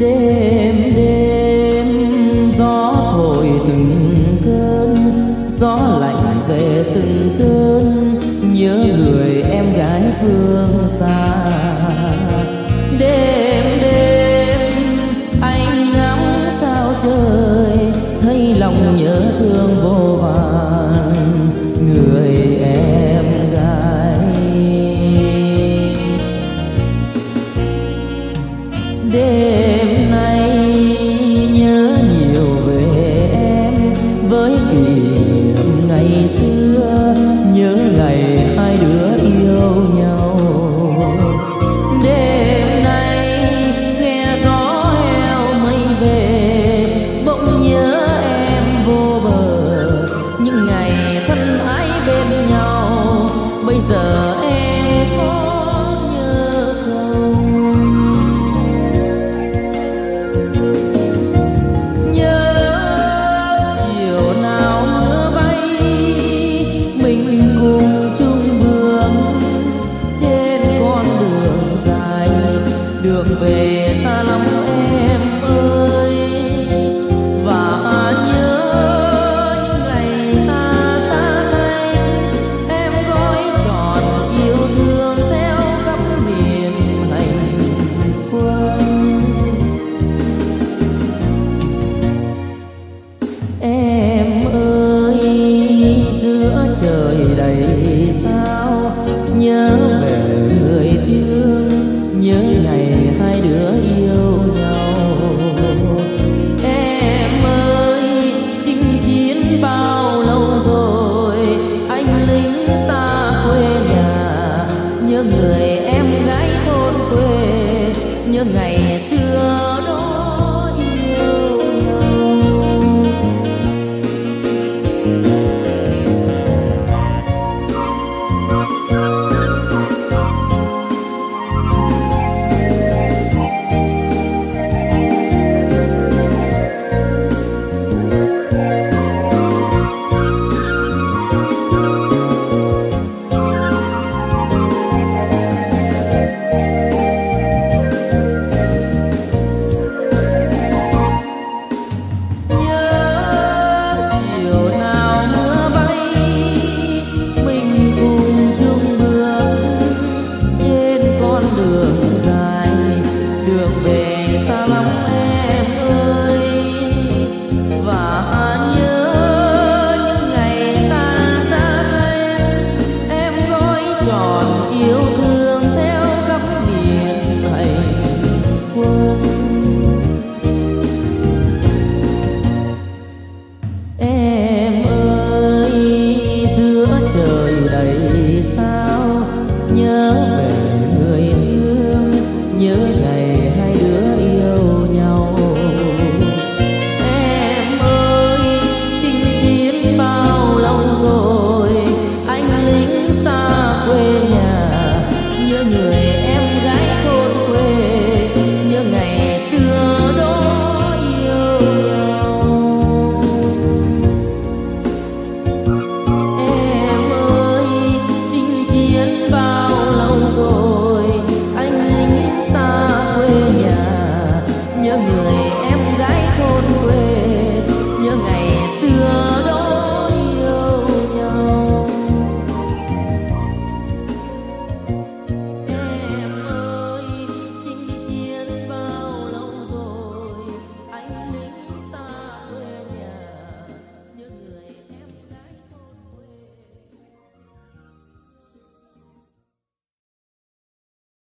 đêm đêm, gió thổi từng cơn, gió lạnh về từng cơn, nhớ người em gái phương xa. Đêm đêm anh ngắm sao trời, thấy lòng nhớ thương vô ngày thân ái bên nhau. Bây giờ em em gái thôn quê.